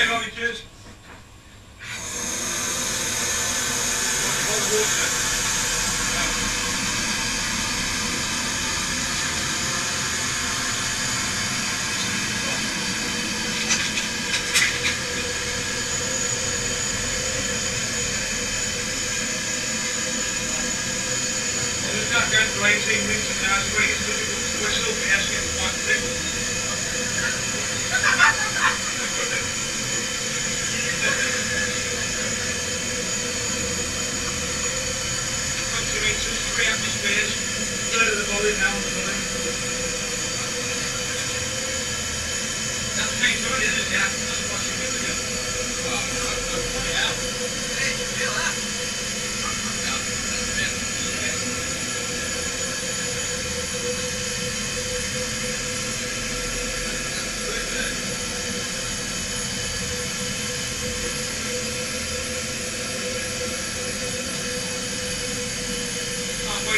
Okay, Robbie, cheers. It's not going for 18 minutes now, it's really difficult. We're still asking for one thing. Twenty what you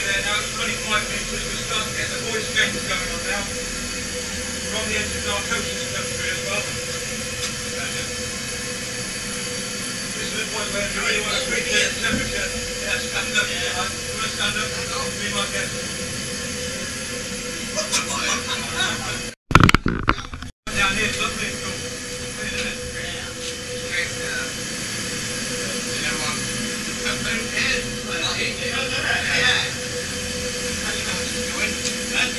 there now, it's 25 minutes, we start to get the voice games going on now. We're on the edge of narcosis country as well. Uh, this is the point where you really want to to the temperature. Yeah, stand up. Yeah. You want to stand up? My guest.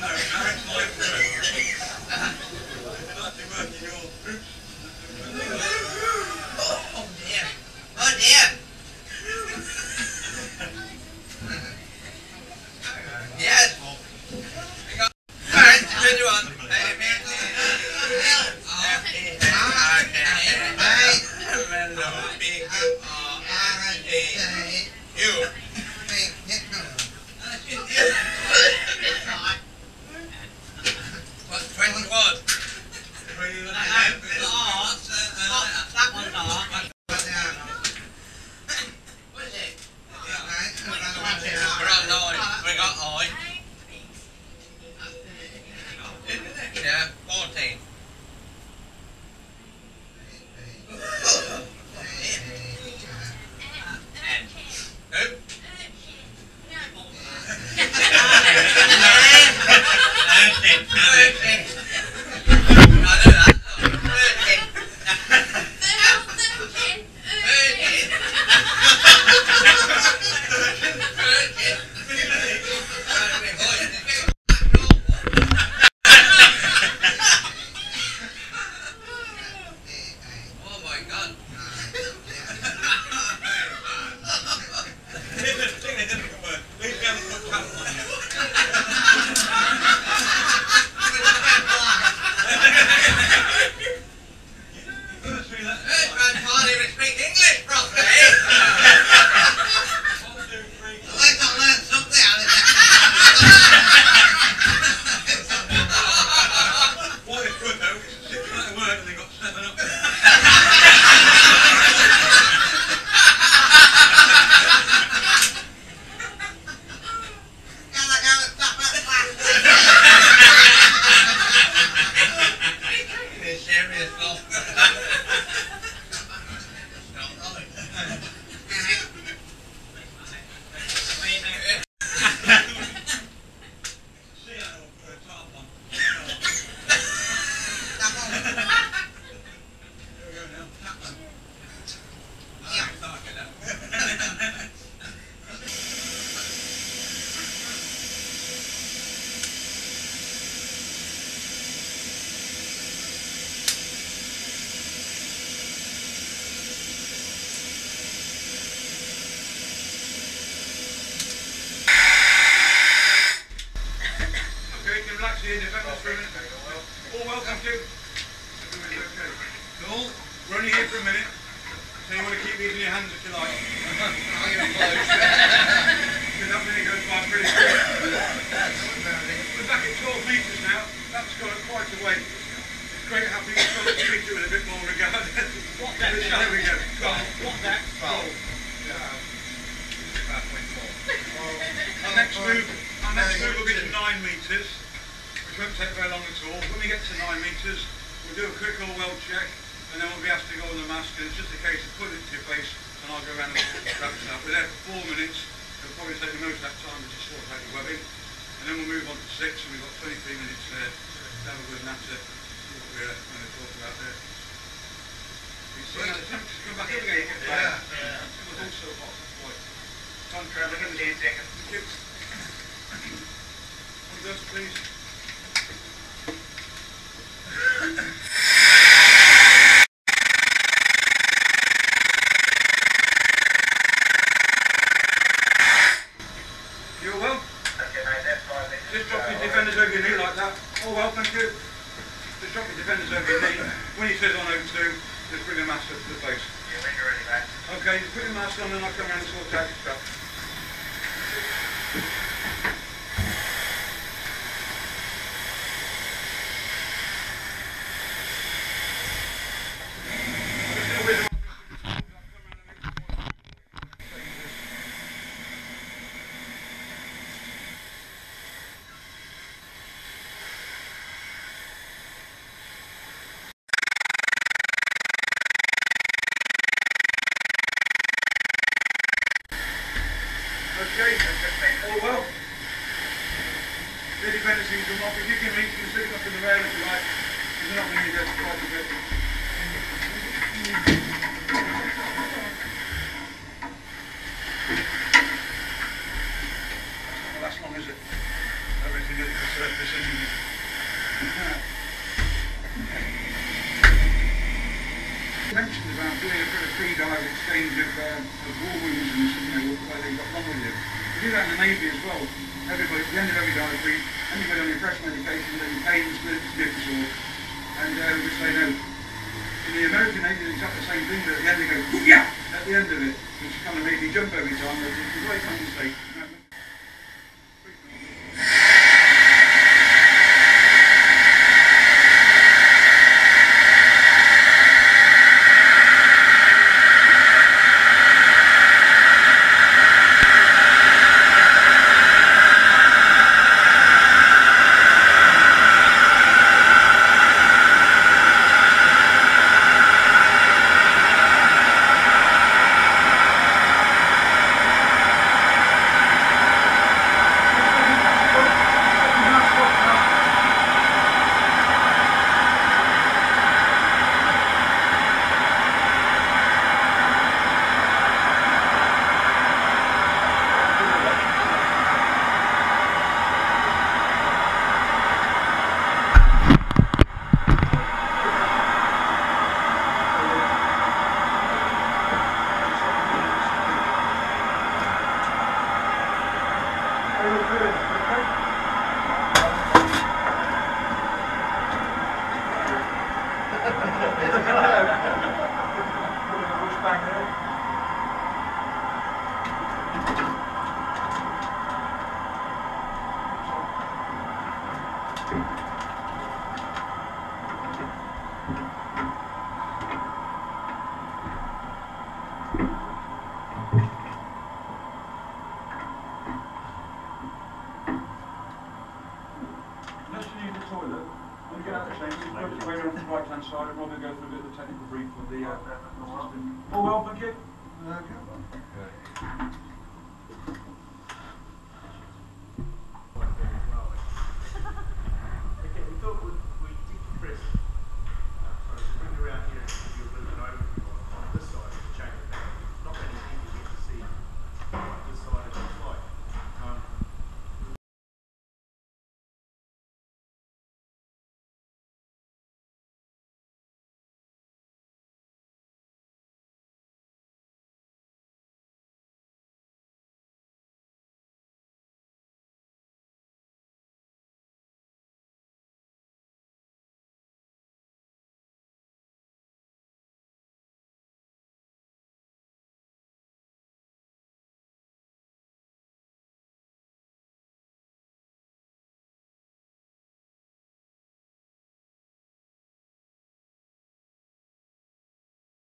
no the independence for a minute? Oh. Cool. We're only here for a minute. So you want to keep using your hands if you like. I'm going close. Because that minute goes by pretty quick. We're back at 12 metres now. That's gone quite a way. It's great happy to treat you with a bit more regard. what that? Shall we go? What that? Our next move, our next move will be to 9 metres won't take very long at all. When we get to nine metres, we'll do a quick all well check, and then we'll be asked to go on the mask, and it's just a case of putting it to your face, and I'll go around and wrap it up. We're there for four minutes. It'll probably take the most of that time to just sort out the webbing, and then we'll move on to six, and we've got 23 minutes there to have a good natter. See what we're uh, going to talk about there. How the temperature's come back up again? Yeah. It was also hot. Boy. Time crowd, look at the. Thank you. One please. You're well? Just drop your defenders over your knee like that. Oh well, thank you. Drop your defenders over your knee. When he says on O2, just bring the mask up to the face. Okay, just put your mask on and I'll come around and sort out your stuff. Okay, all well. The defenders seem to. If you can reach, stick them up in the rail if you like. Not bit. Well, that's long, is it? Everything at the surface, isn't it? You mentioned about doing a bit of free-dive exchange of, um, of war wounds and you know, where they got wrong with you. We do that in the Navy as well. Everybody, at the end of every dive brief, anybody on your fresh medication, then pain, split, sniffs, or, and uh, we say no. In the American Navy, it's exactly the same thing, but at the end they go, yeah, at the end of it, which kind of made me jump every time. but It's a great fun mistake. Unless you need the toilet, you get out your way around to the right hand side and Rob will go through a bit of the technical brief with the uh, system. Oh well, thank you.